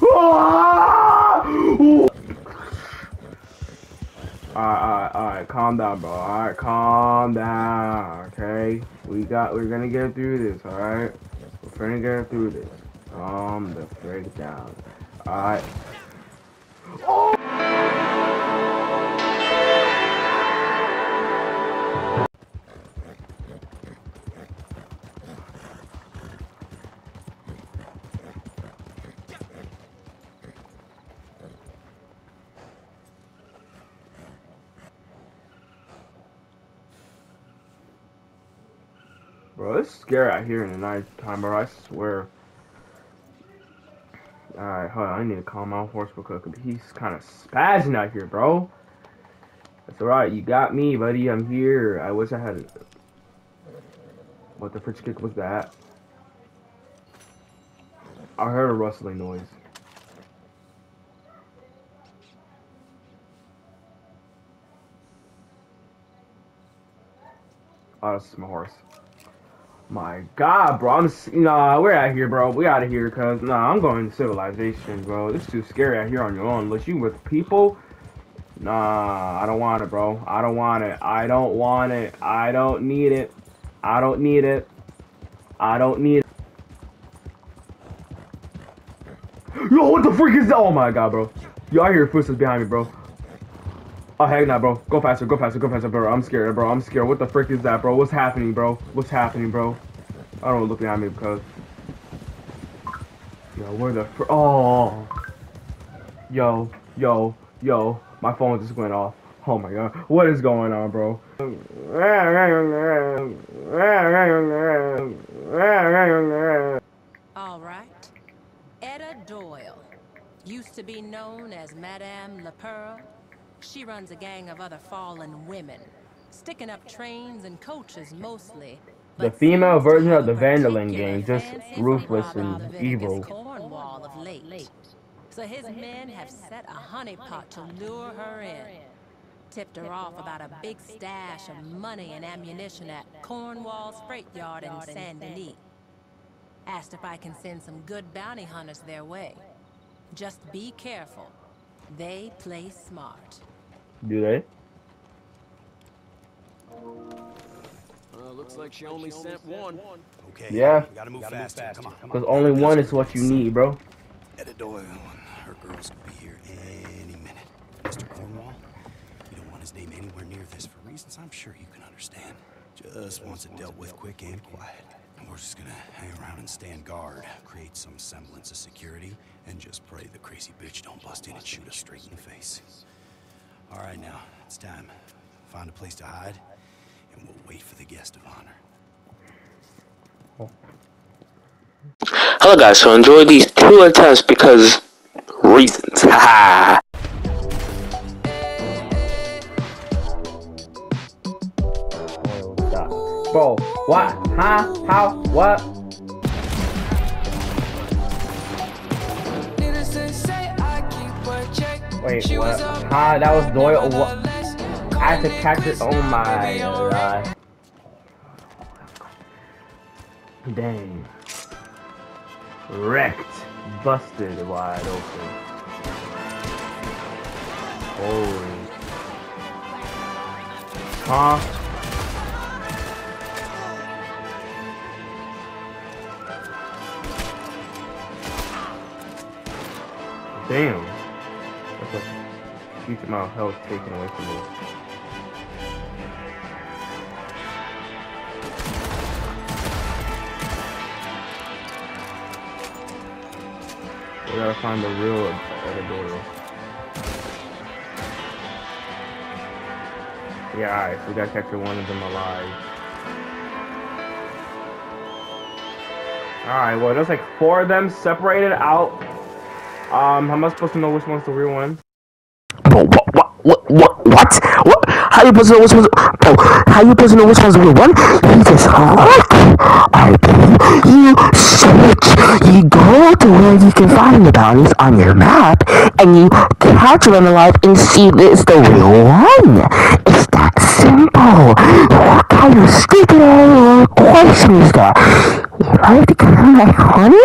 Alright, alright, alright, calm down, bro. Alright, calm down, okay? We got, we're gonna get through this, alright? We're gonna get through this. Calm the frick down. Alright. Bro, oh! It's scary out here in the night time, bro. I swear. Alright, hold on. I need to calm my horse real quick. He's kind of spazzing out here, bro. That's alright. You got me, buddy. I'm here. I wish I had... What the fridge kick was that? I heard a rustling noise. Oh, this is my horse. My God, bro, I'm nah. We're out here, bro. We out of here, cause nah. I'm going to civilization, bro. It's too scary out here on your own. Unless you with people, nah. I don't want it, bro. I don't want it. I don't want it. I don't need it. I don't need it. I don't need. It. Yo, what the freak is that? Oh my God, bro. I hear footsteps behind me, bro. Oh heck nah, bro. Go faster, go faster, go faster, bro. I'm scared, bro. I'm scared. What the frick is that, bro? What's happening, bro? What's happening, bro? I don't look at me because. Yo, where the fr- Oh. Yo, yo, yo. My phone just went off. Oh my god. What is going on, bro? All right. Etta Doyle. Used to be known as Madame La Pearl. She runs a gang of other fallen women, sticking up trains and coaches mostly. The female version of the Van gang, just ruthless and evil. Cornwall of late. So his men have set a honeypot to lure her in. Tipped her off about a big stash of money and ammunition at Cornwall's freight yard in Saint Denis. Asked if I can send some good bounty hunters their way. Just be careful. They play smart. Do they? Uh, looks like she only sent one. Okay. Yeah. We gotta move faster. Come on. Because only one is what you need, bro. Etta Doyle her girls could be here any minute. Mr. Cornwall, you don't want his name anywhere near this for reasons I'm sure you can understand. Just wants it dealt with quick and quiet. And we're just gonna hang around and stand guard, create some semblance of security, and just pray the crazy bitch don't bust in and shoot us straight in the face. All right, now, it's time. Find a place to hide, and we'll wait for the guest of honor. Hello guys, so enjoy these two attempts because reasons. Haha. Stop. Bro, what? Huh? How? What? Wait, what? Huh? That was Doyle? What? I had to catch it. Oh my god. Dang. Wrecked. Busted wide open. Holy. Huh? Damn. Huge amount of health taken away from me. We gotta find the real Etta Doyle. Yeah, alright, so we gotta capture one of them alive. Alright, well, there's like four of them separated out. Um, how am I supposed to know which one's the real one? What, what? How you supposed to know which one's, bro, how you supposed to real one? You just look, I you search, you go to where you can find the bounties on your map, and you catch them alive and see it's the real one. It's that simple. What kind of stupid question is that? You like to come my honey?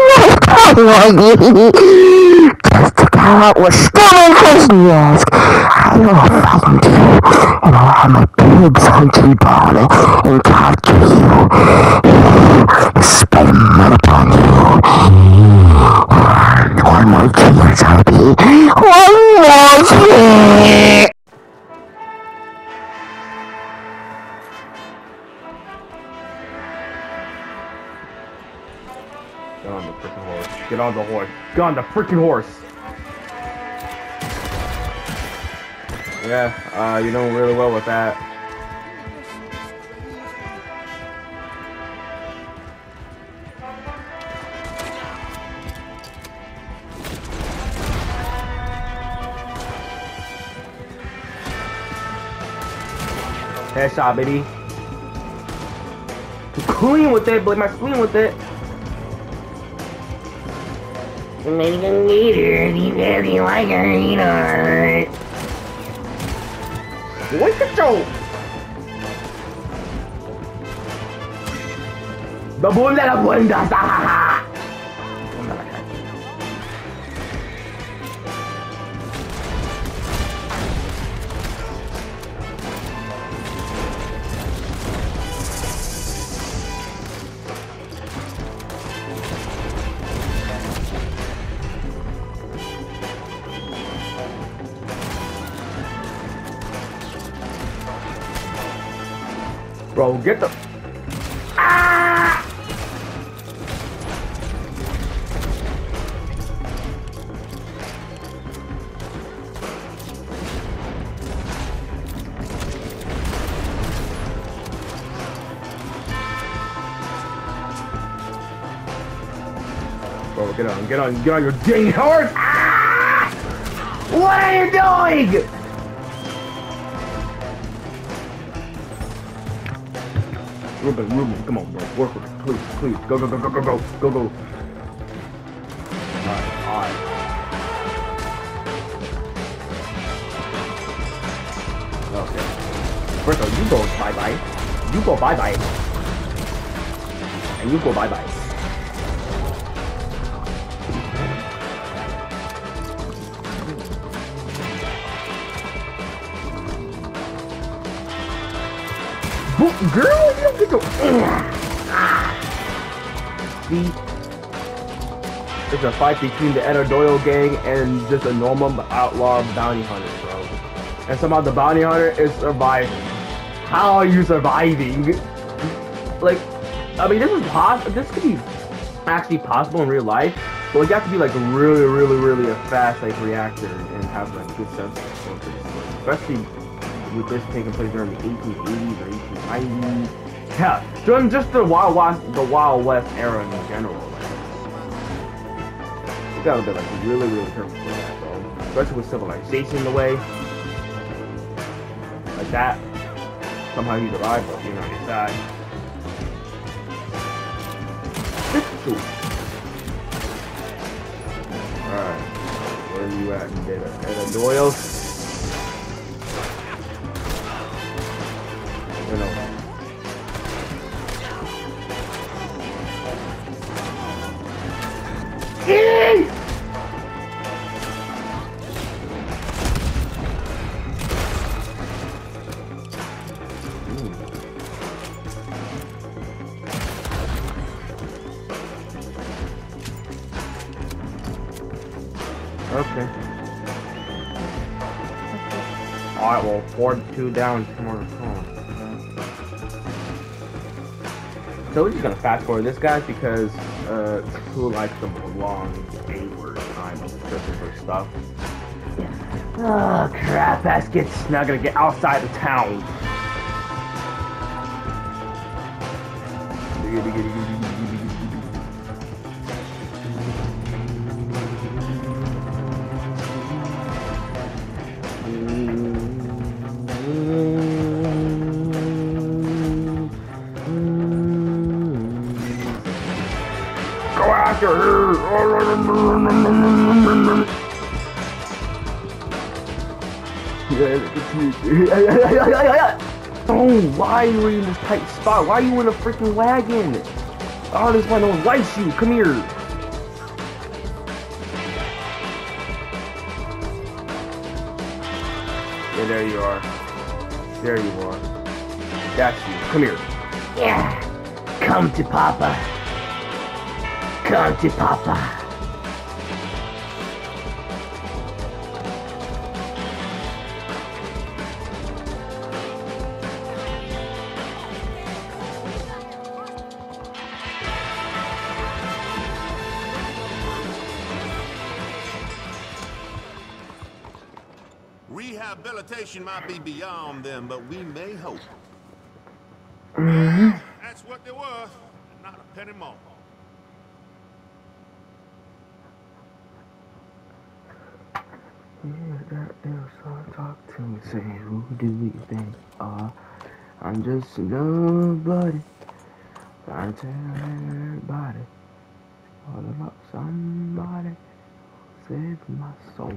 heart was still enthusiastic. I will find you, and I'll have my pigs hunt you and capture you. Spend money upon you. One more chance, Harvey. One on the horse. Get on the freaking horse. Yeah, uh, you're doing really well with that. Headshot, baby. Clean with it, but my clean with it. American leader, you very like a leader. What the show? The bola la buenda, Bro, get the. Ah! Bro, get on, get on, get on your dang horse! Ah! What are you doing? Ruben, Ruben, come on, bro. Work with it. Please, please. Go, go, go, go, go, go. Go, go. Alright, alright. Okay. First of all, you go bye-bye. You go bye-bye. And you go bye-bye. Girl, See, it's a fight between the Etta Doyle gang and just a normal outlaw bounty hunter, bro. And somehow the bounty hunter is surviving. How are you surviving? Like, I mean, this is possible. This could be actually possible in real life, but you have to be like really, really, really a fast like reactor and have like good sense of focus, especially with this taking place during the 1880s or 1890s. Yeah, during just the Wild West, the Wild West era in general. Like, you gotta be like really, really careful with that, bro. Especially with civilization in the way, like that. Somehow you survive, but on your side. Cool. Alright, where are you at, Data? Data Doyle? Four two down, two more to come. So we're just gonna fast forward this guys because uh who likes the long A word time of searching for stuff. Oh crap, baskets now gonna get outside the town. Her! Oh, why are you in this tight spot? Why are you in a freaking wagon? Oh, this one no one likes you. Come here. Yeah, there you are. There you are. That's you. Come here. Yeah. Come to Papa. To Papa. Rehabilitation might be beyond them, but we may hope. Mm-hmm. That's what was, and not a penny more. Talk to me, say, who do you think are? I'm just nobody. Trying to tell everybody all about somebody who saved my soul.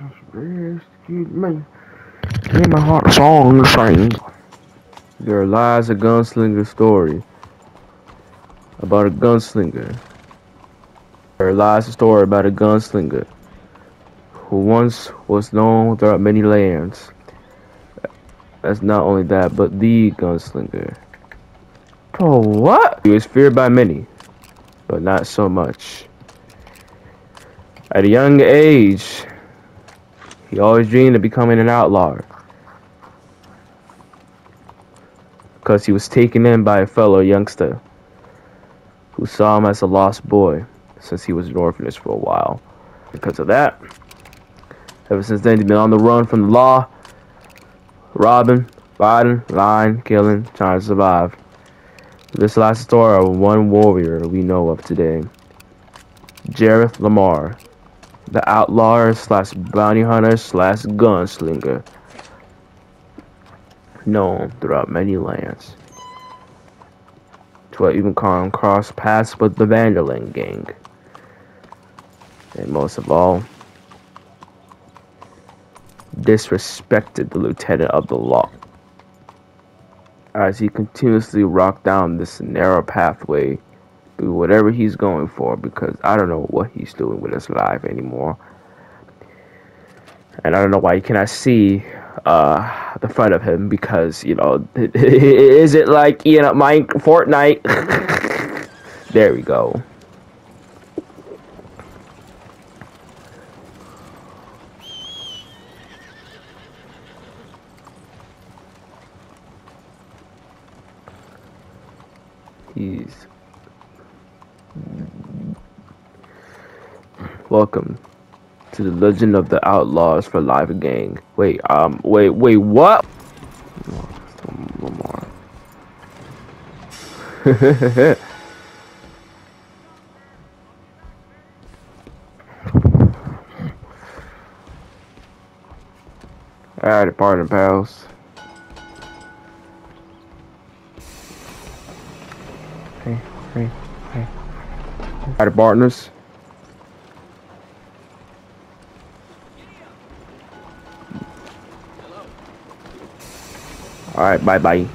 Just rescued me. Gave my heart song sing. There lies a gunslinger story about a gunslinger. There lies a story about a gunslinger who once was known throughout many lands. That's not only that, but the gunslinger. Oh, what? He was feared by many, but not so much. At a young age, he always dreamed of becoming an outlaw. Because he was taken in by a fellow youngster who saw him as a lost boy since he was an orphanage for a while. Because of that, ever since then he's been on the run from the law, robbing, fighting, lying, killing, trying to survive. This last story of one warrior we know of today. Jareth Lamar, the outlaw slash bounty hunter slash gunslinger, known throughout many lands. To even come cross paths with the Van der Linde gang. And most of all, disrespected the lieutenant of the law as he continuously rocked down this narrow pathway through whatever he's going for because I don't know what he's doing with his life anymore. And I don't know why you cannot see uh, the front of him because, you know, is it like, you know, my Fortnite? there we go. He's welcome to the Legend of the Outlaws for Live Gang. Wait, um, wait, wait, what? Lamar. Alright, pardon, pals. Hey, hey, hey. Alright, partners. Alright, bye bye.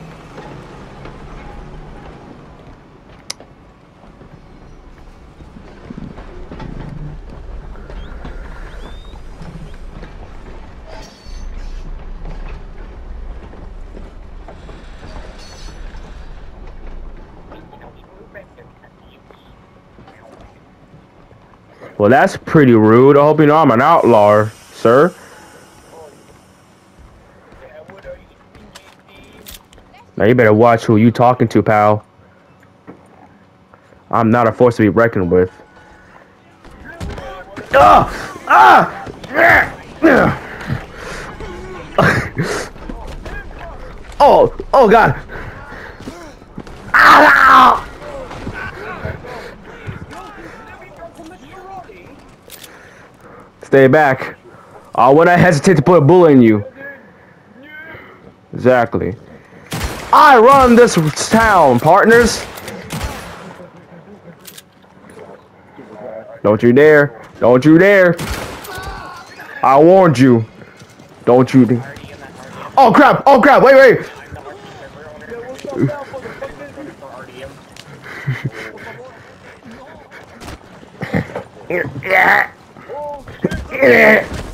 Well, that's pretty rude. I hope you know I'm an outlaw, sir. Now you better watch who you talking to, pal. I'm not a force to be reckoned with. Ah! Ah! Oh! Oh God! Ah! Stay back. I would not hesitate to put a bullet in you. Exactly. I run this town, partners. Don't you dare. Don't you dare. I warned you. Don't you dare. Oh crap! Oh crap! Wait, wait! Yeah.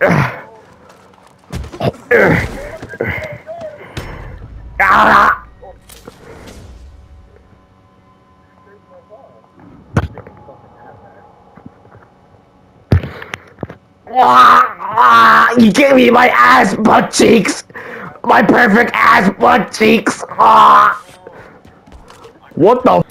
Ah! You gave me my ass butt cheeks! My perfect ass butt cheeks! Ah! What the?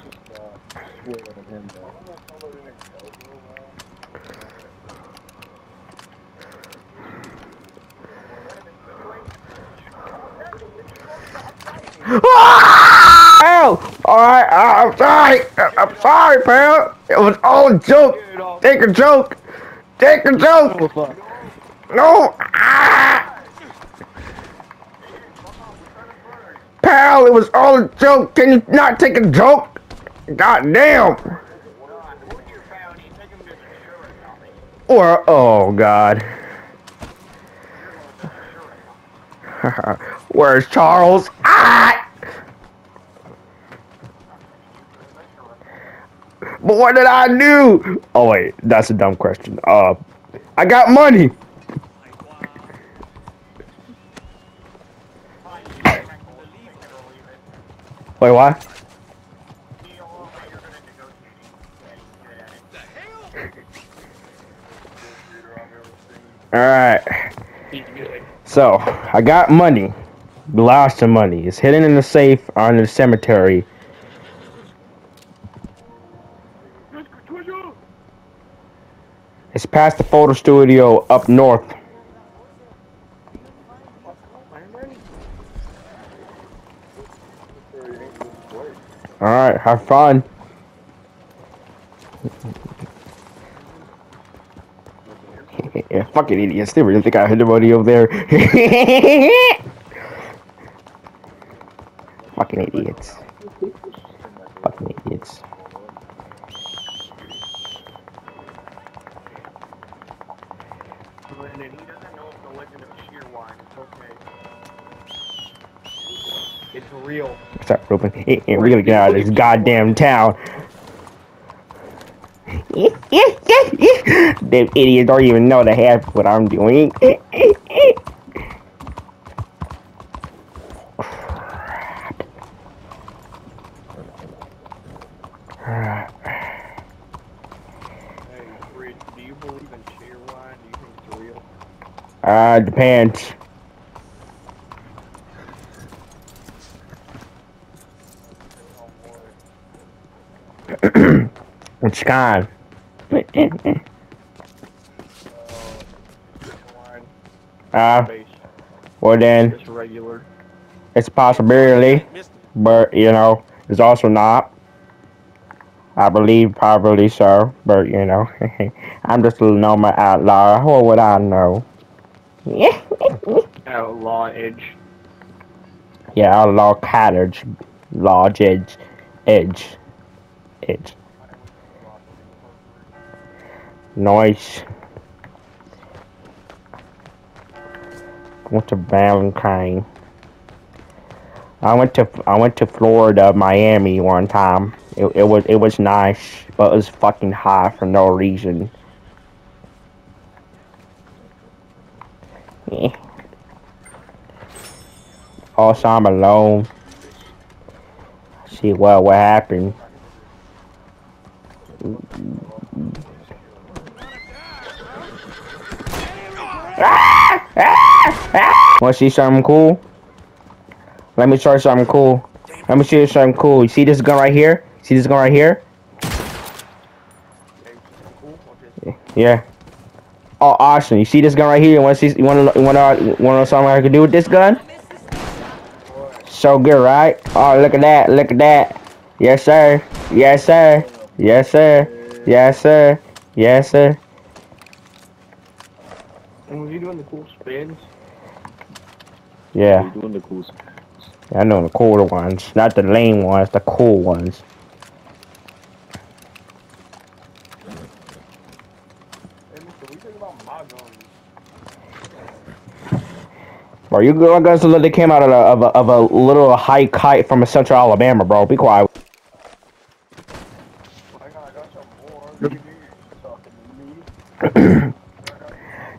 Oh! Alright, I'm sorry! I'm sorry, pal! It was all a joke! Take a joke! Take a joke! No! Ah! Pal, it was all a joke! Can you not take a joke? God damn! Or, oh god. Where's Charles? Ah! But what did I do? Oh wait, that's a dumb question. Uh, I got money. Wait, what? All right. So I got money, lots of money. It's hidden in the safe under the cemetery. It's past the photo studio up north. Alright, have fun. yeah, fucking idiots. They really think I hid the money over there. fucking idiots. Fucking real. Ruben? Hey, hey, we gotta get out of this goddamn town. Them idiots don't even know the half what I'm doing. Hey, Rich, do you believe in Shearwine? Do you think it's real? Uh, depends. Kind? Shearwine, Uh, well then, just regular. it's a possibility, but you know, it's also not. I believe probably so, but you know, I'm just a normal outlaw. What would I know? Outlaw Edge. Yeah, outlaw cottage, lodge edge, edge, edge. Nice. Went to Valentine. I went to I went to Florida, Miami one time. It, it was it was nice, but it was fucking hot for no reason. Also, I'm alone. See what what happened. Want to see something cool? Let me you something cool. Let me show you something cool. You see this gun right here? See this gun right here? Yeah. Oh, awesome! You see this gun right here? You want to see? You want to? You to? Want to know something I can do with this gun? So good, right? Oh, look at that! Look at that! Yes, sir. Yes, sir. Yes, sir. Yes, sir. Yes, sir. And were you doing the cool spins? Yeah, You doing the cool spins. I know the cool ones, not the lame ones, the cool ones. Hey, mister, we think about my guns. Bro, you girl guns look they came out of a, of a, of a little high kite from central Alabama, bro. Be quiet.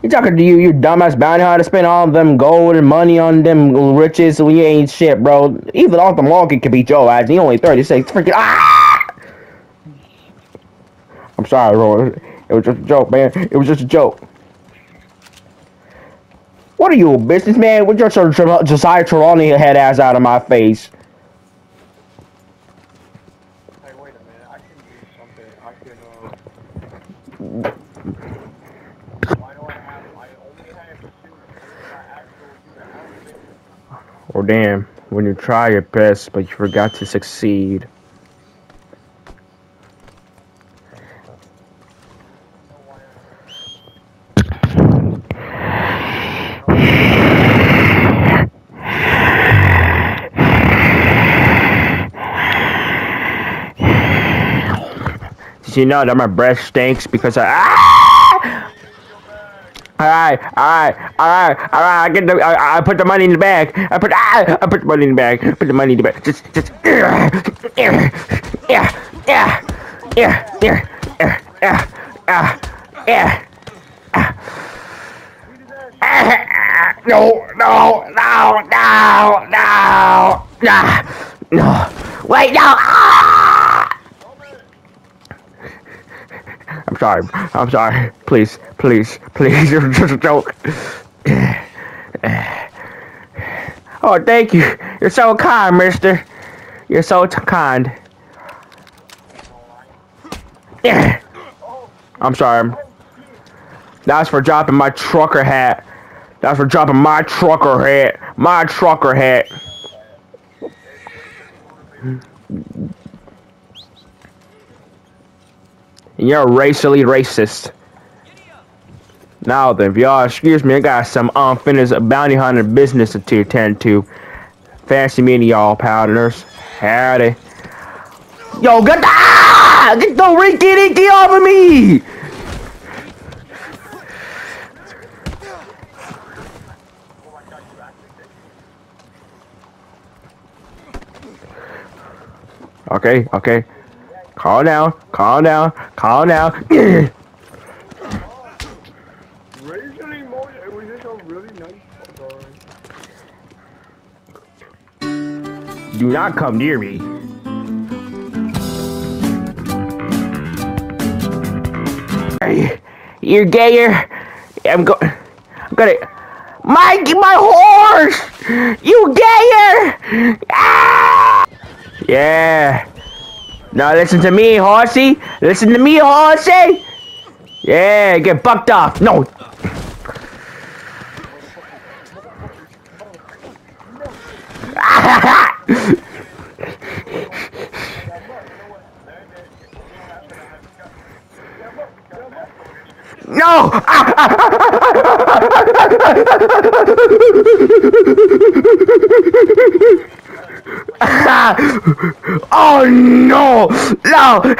you? Talking to? You you, dumbass bounty hunter, spend all them gold and money on them riches when you ain't shit, bro. Even the market can beat your ass. You only 36. Freaking ah! I'm sorry, bro. It was just a joke, man. It was just a joke. What are you, a businessman? What your Josiah Trelawney head ass out of my face? Hey, wait a minute. I can do something. I can, uh... Why do I have... I only have two. My actual unit. I don't think... Or damn, when you try your best, but you forgot to succeed. Did you know that my breath stinks because I ah! Alright, alright, alright, alright, I get the, I, I put the money in the bag. I put, ah, I put the money in the bag. Put the money in the bag. Just, just, yeah, yeah, yeah, yeah, yeah, yeah, yeah, yeah. Ah, No, no, no, no, no, no, no. Wait, no. Ah! I'm sorry. I'm sorry. Please, please, please. Just a joke. Oh, thank you. You're so kind, mister. You're so kind. I'm sorry. That's for dropping my trucker hat. That's for dropping my trucker hat. My trucker hat. And you're racially racist. Now then, if y'all excuse me, I got some unfinished bounty hunter business to attend to. Fancy meeting y'all, partners. Howdy. Yo, get the ah! get the Ricky Ricky off of me! Okay, okay. Calm down, calm down, calm down. Racially more... Was just a really nice... Do not come near me. Hey, You're gayer. I'm go. I'm gonna. My my horse. You gayer. Ah! Yeah. Now listen to me, horsey. Listen to me, horsey. Yeah, get bucked off. No. No! oh no! No!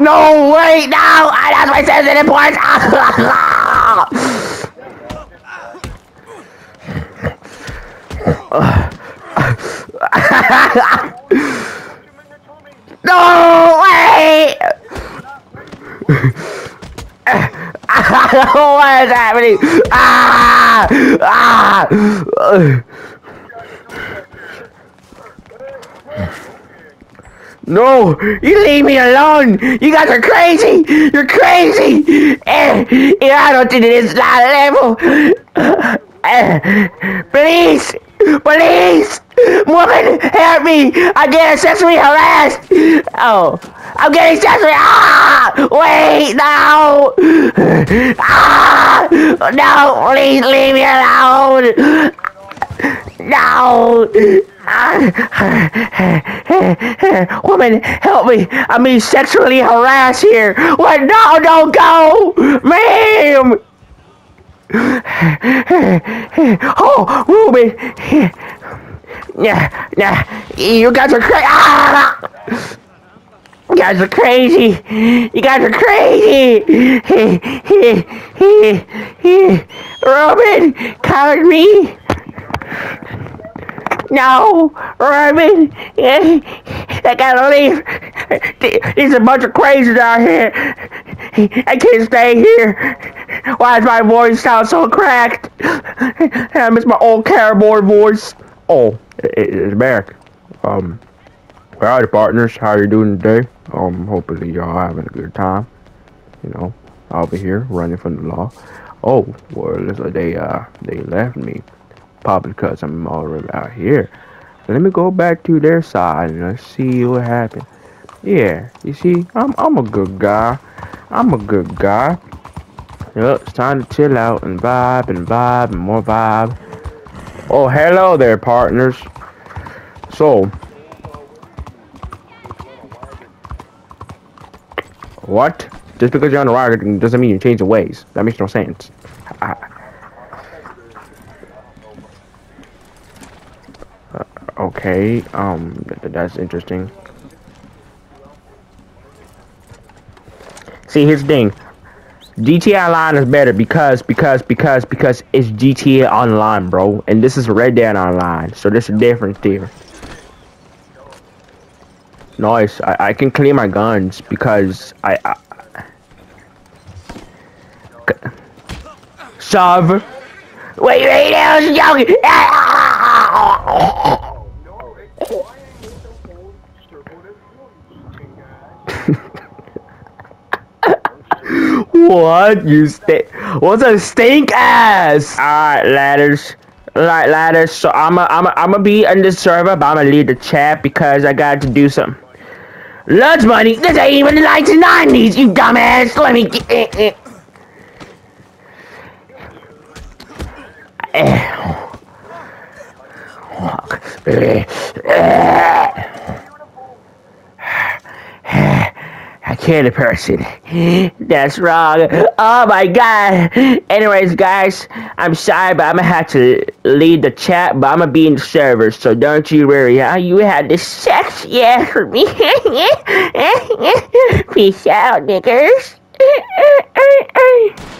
No, wait, no! I lost my sensitive points! No, wait! What is happening? Ah! Ah! No! You leave me alone! You guys are crazy! You're crazy! Eh, I don't think it is that level! Eh, Police! Police! Woman, help me! I'm getting sexually harassed! Oh, I'm getting sexually. Ah! Wait, no! Ah! No, please leave me alone! No! Woman, help me! I'm being sexually harassed here! What? No, don't go! Ma'am! Oh, Ruben! Yeah, yeah, you guys are crazy! Ah! You guys are crazy! You guys are crazy! Robin, cover me! No, Robin! I gotta leave! There's a bunch of crazies out here! I can't stay here! Why does my voice sound so cracked? I miss my old cowboy voice. Oh, it's back. Um, howdy partners, how you doing today? Um, hopefully y'all having a good time. You know, I'll be here running from the law. Oh, well, they uh they left me, probably because I'm already out here. Let me go back to their side and let's see what happened. Yeah, you see, I'm I'm a good guy. I'm a good guy. Yep, it's time to chill out and vibe and vibe and more vibe. Oh, hello there, partners. So, what? Just because you're on the wagon doesn't mean you change the ways. That makes no sense. Uh, okay, um, th- that's interesting. See, here's the thing. GTA Online is better because because because because it's GTA Online, bro, and this is Red Dead Online, so there's a difference there. Nice. I, I can clean my guns because I. I Shove. Wait, wait, I was joking. No, it's flying with the whole circle that's fucking guy. What you stink? What's a stink ass? Alright, ladders. Alright, ladders. So I'm a, I'm a, I'm gonna be in the server, but I'm gonna leave the chat because I got to do some lunch money. This ain't even the 1990s, you dumbass. Let me get. Eh, eh. Eh. Eh. Eh. kid the person. That's wrong. Oh my god. Anyways, guys, I'm sorry, but I'm gonna have to leave the chat, but I'm gonna be in the server, so don't you worry. Huh? You had the sex, yeah, for me. Peace out, niggers.